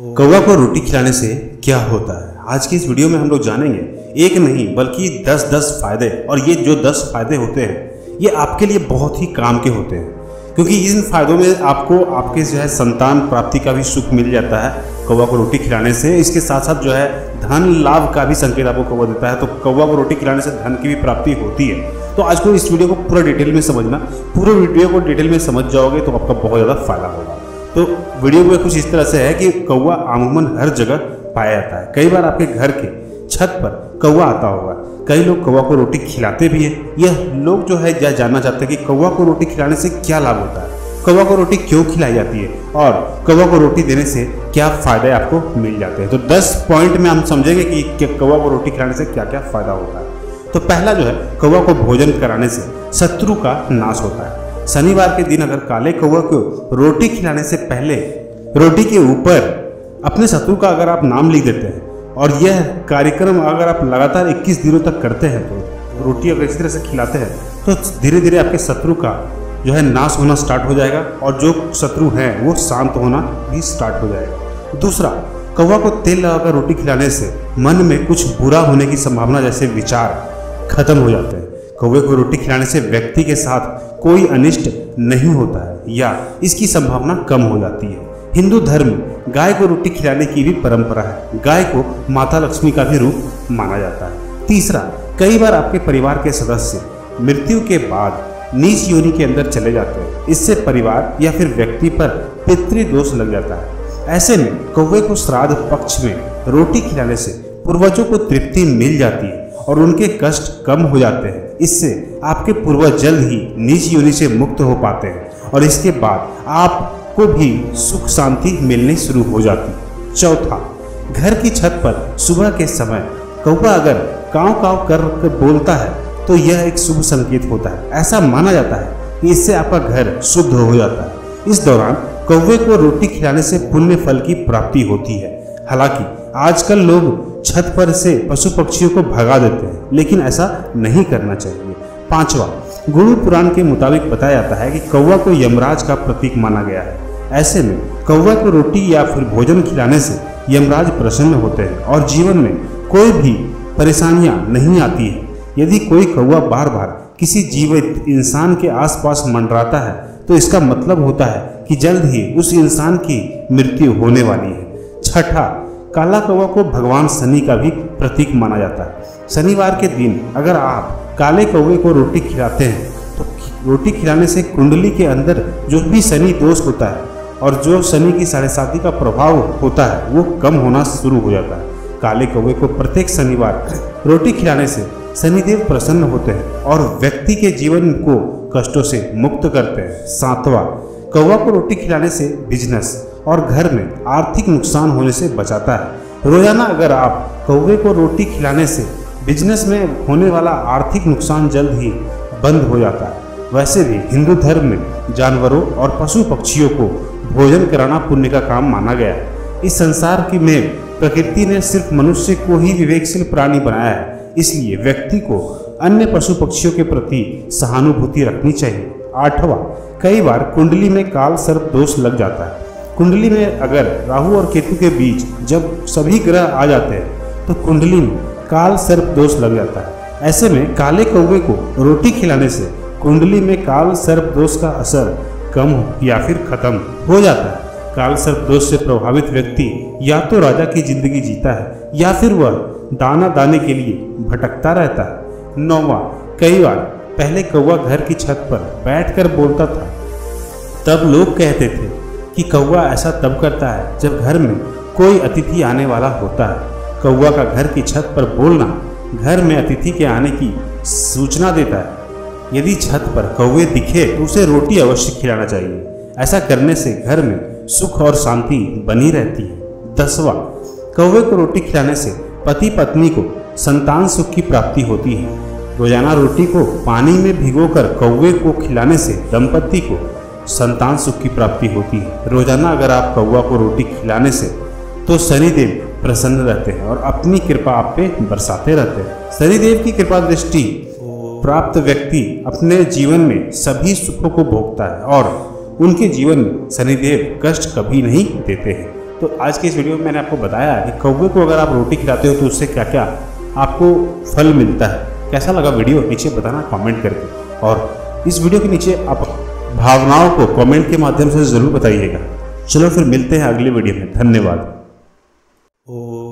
कौवा को रोटी खिलाने से क्या होता है? आज की इस वीडियो में हम लोग जानेंगे। एक नहीं, बल्कि दस दस फ़ायदे। और ये जो दस फ़ायदे होते हैं, ये आपके लिए बहुत ही काम के होते हैं। क्योंकि इन फायदों में आपको आपके जो है संतान प्राप्ति का भी सुख मिल जाता है कौवा को रोटी खिलाने से। इसके साथ साथ जो है धन लाभ का भी संकेत आपको कौवा देता है। तो कौवा को रोटी खिलाने से धन की भी प्राप्ति होती है। तो आज को इस वीडियो को पूरा डिटेल में समझना। पूरे वीडियो को डिटेल में समझ जाओगे तो आपका बहुत ज़्यादा फ़ायदा होगा। तो वीडियो में कुछ इस तरह से है कि कौवा अमूमन हर जगह पाया जाता है। कई बार आपके घर के छत पर कौवा आता होगा। कई लोग कौवा को रोटी खिलाते भी हैं। यह लोग जो है, यह जानना चाहते हैं कि कौवा को रोटी खिलाने से क्या लाभ होता है। कौवा को रोटी क्यों खिलाई जाती है और कौवा को रोटी देने से क्या फ़ायदे आपको मिल जाते हैं? तो 10 पॉइंट में हम समझेंगे कि कौवा को रोटी खिलाने से क्या क्या फ़ायदा होता है। तो पहला जो है, कौवा को भोजन कराने से शत्रु का नाश होता है। शनिवार के दिन अगर काले कौवा को रोटी खिलाने से पहले रोटी के ऊपर अपने शत्रु का अगर आप नाम लिख देते हैं और यह कार्यक्रम अगर आप लगातार 21 दिनों तक करते हैं तो रोटी अगर इसी तरह से खिलाते हैं तो धीरे धीरे आपके शत्रु का जो है नाश होना स्टार्ट हो जाएगा और जो शत्रु हैं, वो शांत होना भी स्टार्ट हो जाएगा। दूसरा, कौवा को तेल लगाकर रोटी खिलाने से मन में कुछ बुरा होने की संभावना जैसे विचार खत्म हो जाते हैं। कौवे को रोटी खिलाने से व्यक्ति के साथ कोई अनिष्ट नहीं होता है, या इसकी संभावना कम हो जाती है। हिंदू धर्म गाय को रोटी खिलाने की भी परंपरा है। गाय को माता लक्ष्मी का भी रूप माना जाता है। तीसरा, कई बार आपके परिवार के सदस्य मृत्यु के बाद नीच योनि के अंदर चले जाते हैं। इससे परिवार या फिर व्यक्ति पर पितृदोष लग जाता है। ऐसे में कौवे को श्राद्ध पक्ष में रोटी खिलाने से पूर्वजों को तृप्ति मिल जाती है और उनके कष्ट कम हो जाते हैं। इससे आपके पूर्वज जल्द ही नीच योनि से मुक्त हो पाते हैं। और इसके बाद आपको भी सुख शांति मिलनी शुरू हो जाती। चौथा, घर की छत पर सुबह के समय कौवा अगर काव काव कर बोलता है तो यह एक शुभ संकेत होता है। ऐसा माना जाता है कि इससे आपका घर शुद्ध हो जाता है। इस दौरान कौवे को रोटी खिलाने से पुण्य फल की प्राप्ति होती है। हालाँकि आजकल लोग छत पर से पशु पक्षियों को भगा देते हैं। लेकिन ऐसा नहीं करना चाहिए। पांचवा, गुरु पुराण के मुताबिक बताया जाता है कि कौवा को यमराज का प्रतीक माना गया है। ऐसे में, कौवा को रोटी या फिर भोजन खिलाने से यमराज प्रसन्न होते हैं और जीवन में कोई भी परेशानियाँ नहीं आती है। यदि कोई कौवा बार बार किसी जीवित इंसान के आसपास मंडराता है तो इसका मतलब होता है कि जल्द ही उस इंसान की मृत्यु होने वाली है। छठा काला कौवा को भगवान शनि का भी प्रतीक माना जाता है। शनिवार के दिन अगर आप काले कौवे को रोटी खिलाते हैं तो रोटी खिलाने से कुंडली के अंदर जो भी शनि दोष होता है और जो शनि की साढ़े साथी का प्रभाव होता है, वो कम होना शुरू हो जाता है। काले कौवे को प्रत्येक शनिवार रोटी खिलाने से शनिदेव प्रसन्न होते हैं और व्यक्ति के जीवन को कष्टों से मुक्त करते हैं। सातवां, कौवा को रोटी खिलाने से बिज़नेस और घर में आर्थिक नुकसान होने से बचाता है। रोज़ाना अगर आप कौवे को रोटी खिलाने से बिज़नेस में होने वाला आर्थिक नुकसान जल्द ही बंद हो जाता है। वैसे भी हिंदू धर्म में जानवरों और पशु पक्षियों को भोजन कराना पुण्य का काम माना गया है। इस संसार की में प्रकृति ने सिर्फ़ मनुष्य को ही विवेकशील प्राणी बनाया है। इसलिए व्यक्ति को अन्य पशु पक्षियों के प्रति सहानुभूति रखनी चाहिए। आठवां, कई बार कुंडली में काल सर्प दोष लग जाता है। कुंडली में अगर राहु और केतु के बीच जब सभी ग्रह आ जाते हैं तो कुंडली में काल सर्प दोष लग जाता है। ऐसे में काले कौवे को रोटी खिलाने से कुंडली में काल सर्प दोष का असर कम या फिर खत्म हो जाता है। काल सर्प दोष से प्रभावित व्यक्ति या तो राजा की ज़िंदगी जीता है, या फिर वह दाना दाने के लिए भटकता रहता है। नौवा, कई बार पहले कौवा घर की छत पर बैठकर बोलता था। तब लोग कहते थे कि कौवा ऐसा तब करता है जब घर में कोई अतिथि आने वाला होता है। कौवा का घर की छत पर बोलना घर में अतिथि के आने की सूचना देता है। यदि छत पर कौवे दिखे तो उसे रोटी अवश्य खिलाना चाहिए। ऐसा करने से घर में सुख और शांति बनी रहती है। दसवा, कौवे को रोटी खिलाने से पति पत्नी को संतान सुख की प्राप्ति होती है। रोज़ाना रोटी को पानी में भिगोकर कौवे को खिलाने से दंपति को संतान सुख की प्राप्ति होती है। रोज़ाना अगर आप कौवा को रोटी खिलाने से तो शनिदेव प्रसन्न रहते हैं और अपनी कृपा आप पे बरसाते रहते हैं। शनिदेव की कृपा दृष्टि प्राप्त व्यक्ति अपने जीवन में सभी सुखों को भोगता है और उनके जीवन में शनिदेव कष्ट कभी नहीं देते हैं। तो आज के इस वीडियो में मैंने आपको बताया कि कौवे को अगर आप रोटी खिलाते हो तो उससे क्या क्या आपको फल मिलता है। कैसा लगा वीडियो, नीचे बताना, कमेंट करके। और इस वीडियो के नीचे आप भावनाओं को कमेंट के माध्यम से ज़रूर बताइएगा। चलो फिर मिलते हैं अगली वीडियो में। धन्यवाद। ओ